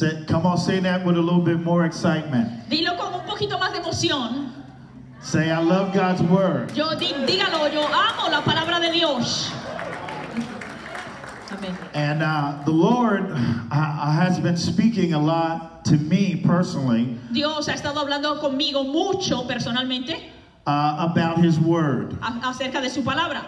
Say, come on, say that with a little bit more excitement. Dilo con un poquito más de emoción. Say, I love God's word. Yo dígalo, yo amo la palabra de Dios. And uh, the Lord uh, has been speaking a lot to me personally Dios ha estado hablando conmigo mucho personalmente uh, about His word. a- acerca de su palabra.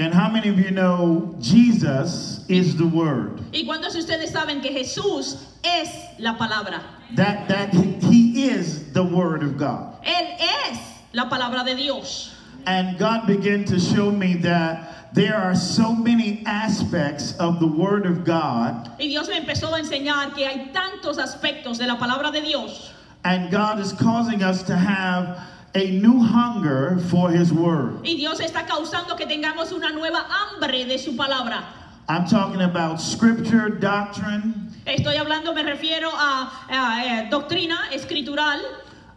And how many of you know Jesus is the word? ¿Y cuántos de ustedes saben que Jesús es la palabra? That that He is the word of God. Él es la palabra de Dios. And God began to show me that there are so many aspects of the word of God, Y Dios me empezó a enseñar que hay tantos aspectos de la palabra de Dios. and God is causing us to have a new hunger for His word. Y Dios está causando que tengamos una nueva hambre de su palabra. I'm talking about scripture, doctrine, Estoy hablando, me refiero a, a, eh, doctrina escritural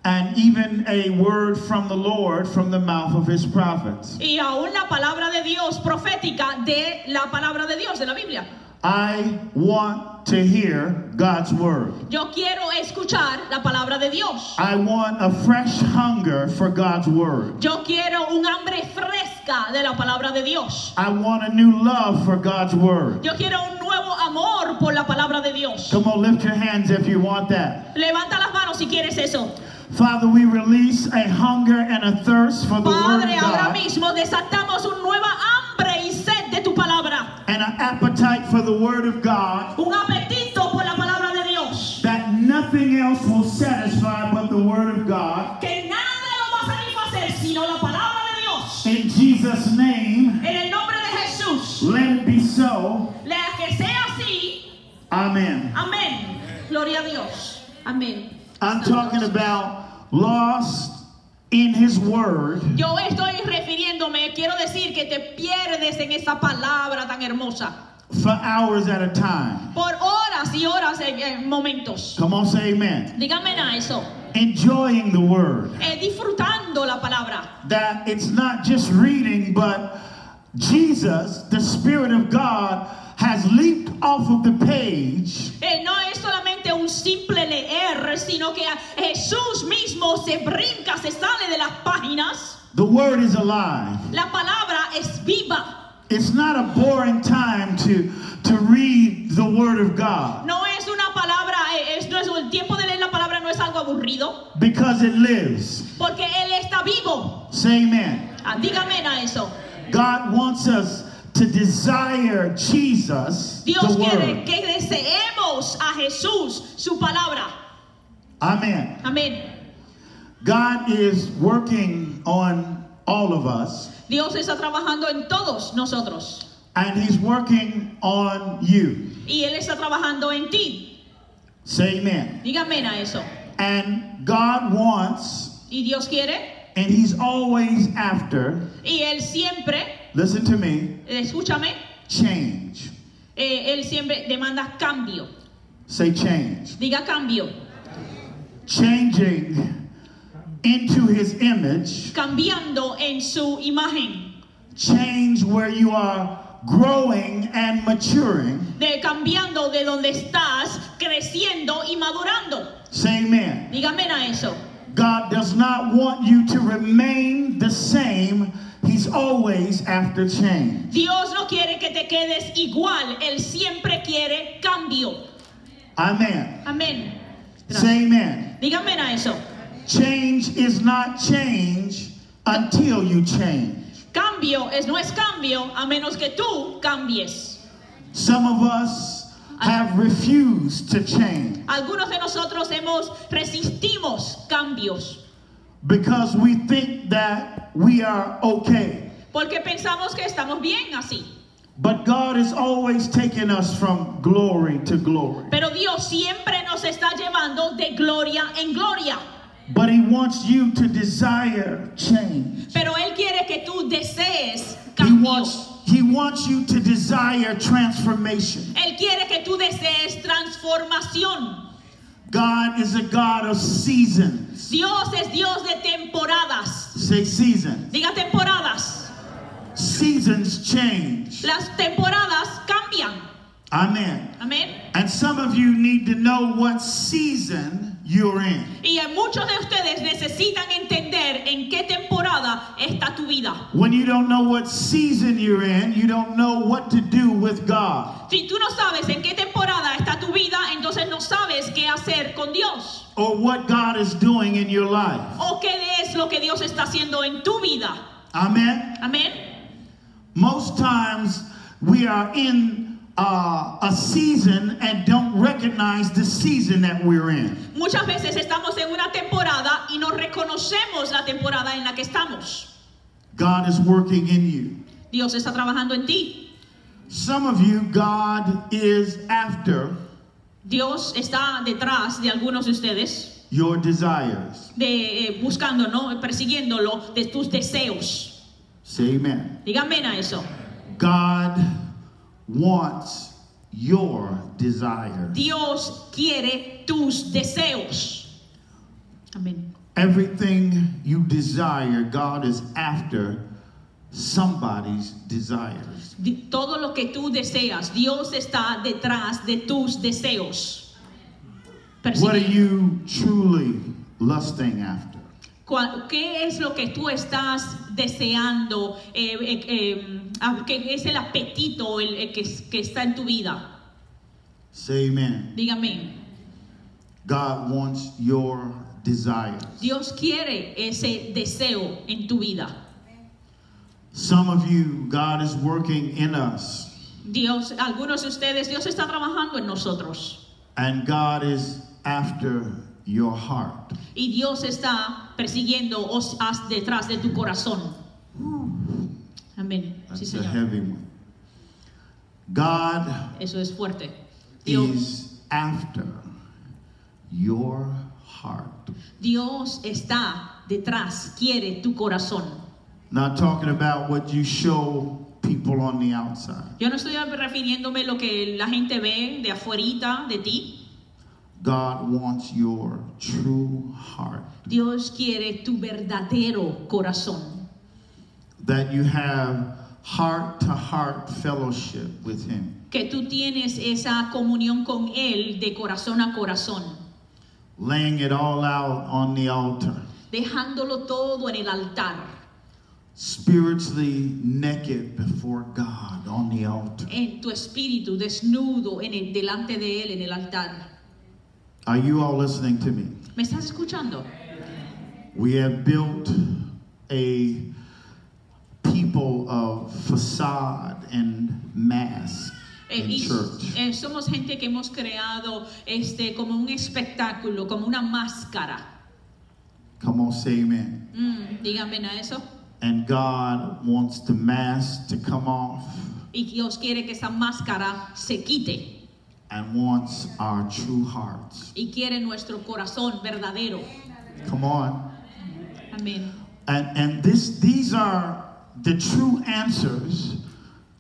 and even a word from the Lord from the mouth of His prophets. y aún la palabra de Dios profética de la palabra de Dios de la Biblia. I want to hear God's word. Yo quiero escuchar la palabra de Dios. I want a fresh hunger for God's word. Yo quiero un hambre fresca de la palabra de Dios. I want a new love for God's word. Yo quiero un nuevo amor por la palabra de Dios. Come on, lift your hands if you want that. Levanta las manos si quieres eso. Father, we release a hunger and a thirst for the word Padre, of ahora mismo desatamos and an appetite for the word of God Un apetito por la palabra de Dios. that nothing else will satisfy but the word of God. Que nada lo va a satisfacer sino la palabra de Dios. In Jesus' name, En el nombre de Jesús. let it be so. La que sea así. Amen. Amén. Gloria a Dios. Amén. I'm talking about lost in his word Yo estoy refiriéndome, quiero decir que te pierdes en esa palabra tan hermosa. for hours at a time. Por horas y horas en, en momentos. Come on, say amen. Dígame a eso. Enjoying the word. Eh, disfrutando la palabra. That it's not just reading, but Jesus, the Spirit of God, has leaped off of the page Eh, no es solamente un simple leer, sino que Jesús mismo se brinca, se sale de las páginas. The word is alive. La palabra es viva. It's not a boring time to, to read the word of God No es una palabra, eh, es, no es, el tiempo de leer la palabra no es algo aburrido, because it lives. porque Él está vivo. Say amen. Ah, dígame a eso. God wants us to desire Jesus, Dios the quiere word. que deseemos a Jesús su palabra. Amen. Amén. God is working on all of us, Dios está trabajando en todos nosotros. and He's working on you. Y Él está trabajando en ti. Say amen. Dígame a eso. And God wants, Y Dios quiere, and He's always after, y Él siempre, listen to me, escúchame, change. eh, Él siempre demanda cambio. Say change. Diga cambio. Changing into His image, Cambiando en su imagen. change where you are growing and maturing. De cambiando de donde estás, creciendo y madurando. Say amen. Dígame a eso. God does not want you to remain the same. He's always after change. Dios no quiere que te quedes igual. Él siempre quiere cambio. Amen. Amén. Say amen. Dígame a eso. Change is not change until you change. Cambio es, no es cambio a menos que tú cambies. Some of us have refused to change Algunos de nosotros hemos resistimos cambios because we think that we are okay. porque pensamos que estamos bien así. But God is always taking us from glory to glory. Pero Dios siempre nos está llevando de gloria en gloria. But He wants you to desire change. Pero Él quiere que tú desees He wants, he wants you to desire transformation. Él quiere que tú desees transformación. God is a God of seasons. Dios es Dios de temporadas. Say seasons. Diga temporadas. Seasons change. Las temporadas cambian. Amen. Amén. And some of you need to know what season you're in. Y muchos de ustedes necesitan entender en qué temporada está tu vida. When you don't know what season you're in, you don't know what to do with God Si tú no sabes en qué temporada está tu vida, entonces no sabes qué hacer con Dios. or what God is doing in your life. O qué es lo que Dios está haciendo en tu vida. Amen. Amén. Most times we are in uh, a season and don't recognize the season that we're in. Muchas veces estamos en una temporada y no reconocemos la temporada en la que estamos. God is working in you. Dios está trabajando en ti. Some of you, God is after Dios está detrás de algunos de ustedes, your desires. de, eh, buscando, ¿no? persiguiéndolo de tus deseos. Say amen. Díganme a eso. God wants your desires. Dios quiere tus deseos. Amén. Everything you desire, God is after somebody's desires. Todo lo que tú deseas, Dios está detrás de tus deseos. What are you truly lusting after? ¿Qué es lo que tú estás deseando? Eh, eh, eh, ah, ¿Qué es el apetito el, el que, que está en tu vida? Say amen. Dígame. God wants your desires. Dios quiere ese deseo en tu vida. Some of you, God is working in us, Dios, algunos de ustedes, Dios está trabajando en nosotros. and God is after your heart. Y Dios está persiguiendo os detrás de tu corazón. Amén. Sí, Señor. heavy one. God Eso es fuerte. Dios, is after your heart. Dios está detrás, quiere tu corazón. Not talking about what you show people on the outside. Yo no estoy refiriéndome lo que la gente ve de afuerita de ti. God wants your true heart. Dios quiere tu verdadero corazón. That you have heart to heart fellowship with Him. Que tú tienes esa comunión con Él de corazón a corazón. Laying it all out on the altar. Dejándolo todo en el altar. Spiritually naked before God on the altar. En tu espíritu desnudo en el, delante de Él en el altar. Are you all listening to me? ¿Me estás escuchando? We have built a people of facade and mask Eh, in y church. eh, somos gente que hemos creado este como un espectáculo, como una máscara. Come on, say amen. Mm, díganme a eso. And God wants the mask to come off Y Dios quiere que esa máscara se quite. And wants our true hearts. Y quiere nuestro corazón verdadero. Come on. Amén. And and this these are the true answers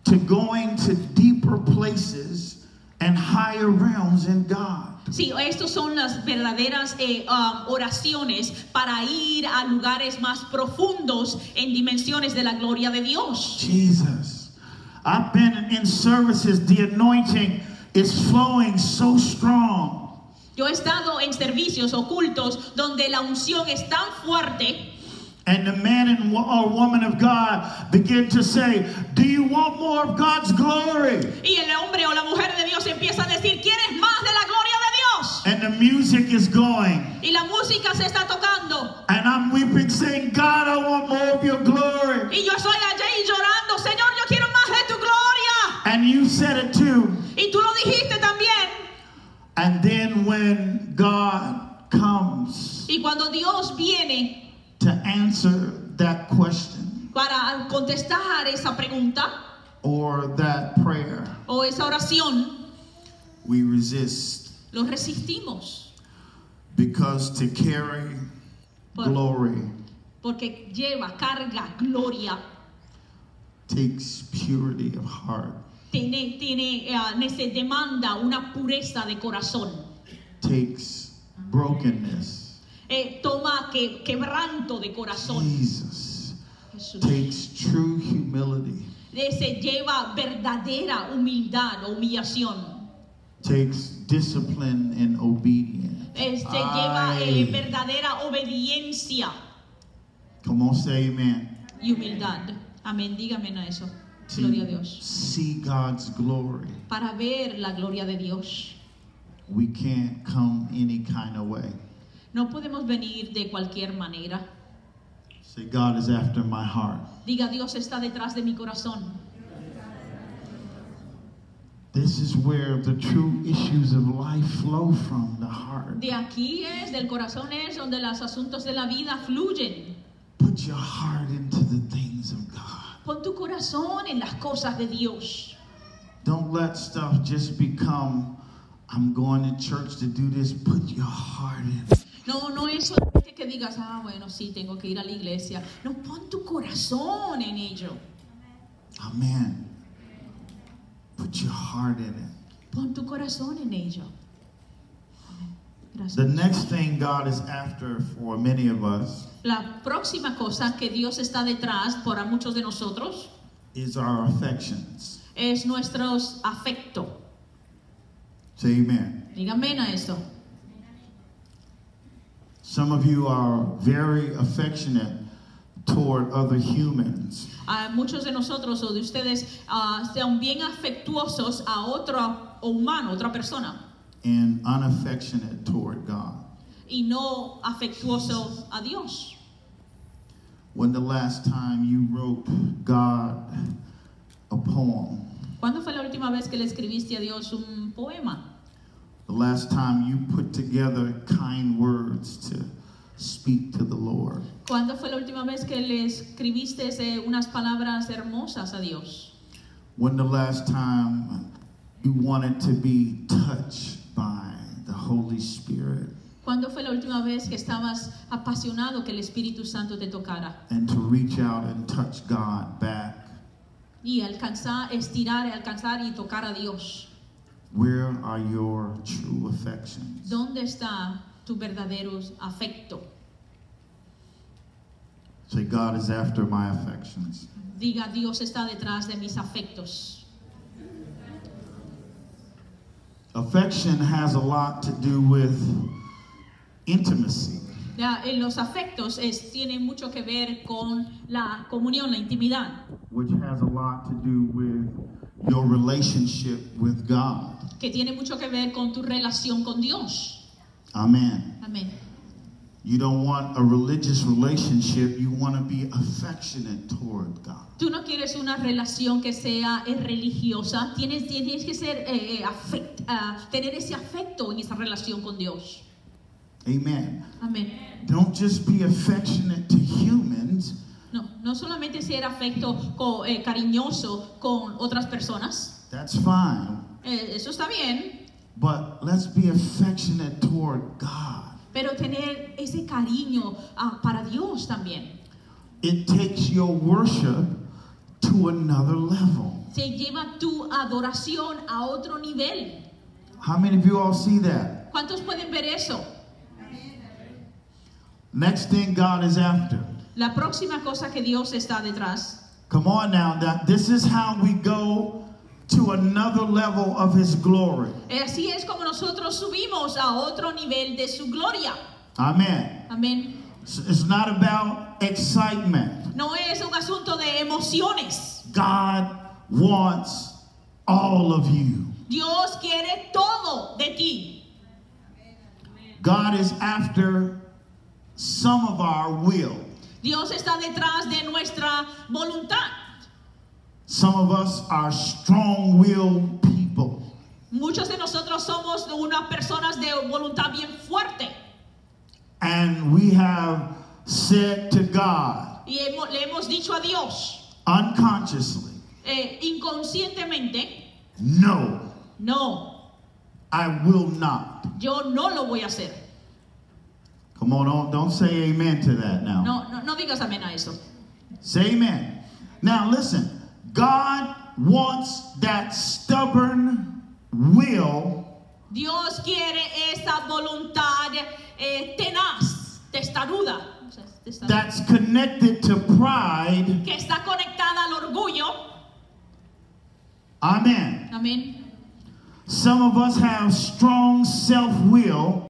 to going to deeper places and higher realms in God. Sí, estas son las verdaderas eh, um, oraciones para ir a lugares más profundos en dimensiones de la gloria de Dios. Jesus. I've been in services, the anointing is flowing so strong. Yo he estado en servicios ocultos donde la unción es tan fuerte And the man and or woman of God begin to say, Do you want more of God's glory? y el hombre o la mujer de Dios empieza a decir, ¿quieres más de la gloria de Dios? And the music is going. Y la música se está tocando. And I'm weeping, saying, God, I want more of your glory. Y yo estoy allí And then when God comes Y cuando Dios viene to answer that question para contestar esa pregunta or that prayer, o esa oración, we resist lo resistimos. because to carry Por- glory Porque lleva, carga, gloria. takes purity of heart, Tiene, tiene, eh, nece- demanda una pureza de corazón. takes brokenness. Eh, toma que, quebranto de corazón. Jesus Jesús. takes true humility. Eh, Se lleva verdadera humildad humillación. takes discipline and obedience. Este lleva Ay. eh, verdadera obediencia Come on, say amen. y humildad. Amén, dígame a eso. Gloria a Dios. see God's glory. Para ver la gloria de Dios. We can't come any kind of way. No podemos venir de cualquier manera. Say, God is after my heart. Diga, Dios está detrás de mi corazón. This is where the true issues of life flow from the heart. De aquí es, del corazón es donde los asuntos de la vida fluyen. Put your heart into the God. Pon tu corazón en las cosas de Dios. Don't let stuff just become, I'm going to church to do this. Put your heart in. No, no es solamente que digas, ah, bueno, sí, tengo que ir a la iglesia. No, pon tu corazón en ello. Amen. Put your heart in it. Pon tu corazón en ello. Gracias. The next thing God is after for many of us La próxima cosa que Dios está detrás por a muchos de nosotros is our affections. es nuestros afecto. Say amen. Díganme a esto. Some of you are very affectionate toward other humans. Muchos de nosotros o de ustedes ah, sean bien afectuosos a otro humano, otra persona, and unaffectionate toward God. Y no afectuoso a Dios. When the last time you wrote God a poem? ¿Cuándo fue la última vez que le escribiste a Dios un poema? The last time you put together kind words to speak to the Lord? ¿Cuándo fue la última vez que le escribiste unas palabras hermosas a Dios? When the last time you wanted to be touched by the Holy Spirit ¿Cuándo fue la última vez que estabas apasionado que el Espíritu Santo te tocara? and to reach out and touch God back? Y alcanzar, estirar, alcanzar y tocar a Dios. Where are your true affections? ¿Dónde está tu verdadero afecto? Say, God is after my affections. Diga, Dios está detrás de mis afectos. Affection has a lot to do with intimacy. En los afectos es, mucho que ver con la comunión, la intimidad, which has a lot to do with your relationship with God. que tiene mucho que ver con tu relación con Dios. Amen. Amén. You don't want a religious relationship, you want to be affectionate toward God. Tú no quieres una relación que sea eh, religiosa, tienes, tienes que ser, eh, eh, afect- ah, tener ese afecto en esa relación con Dios. Amen. Amén. Don't just be affectionate to humans, No, no solamente ser afecto eh, cariñoso con otras personas, that's fine, eh, eso está bien, but let's be affectionate toward God. pero tener ese cariño ah, para Dios también. It takes your worship to another level. Se lleva tu adoración a otro nivel. How many of you all see that? ¿Cuántos pueden ver eso? Next thing God is after. La próxima cosa que Dios está detrás. Come on now, that this is how we go to another level of his glory. Eh, Así es como nosotros subimos a otro nivel de su gloria. Amen. It's it's not about excitement. No es un asunto de emociones. God wants all of you. Dios quiere todo de ti. God is after some of our will. Dios está detrás de nuestra voluntad. Some of us are strong willed people. Muchos de nosotros somos unas personas de voluntad bien fuerte. And we have said to God Y hemos- le hemos dicho a Dios unconsciously, eh, inconscientemente, no, no, I will not. yo no lo voy a hacer. Come on, don't, don't say amen to that now. No, no, no digas amén a eso. Say amen. Now listen, God wants that stubborn will Dios quiere esa voluntad eh, tenaz, testaruda, that's connected to pride. que está conectada al orgullo. Amen. Amén. Some of us have strong self will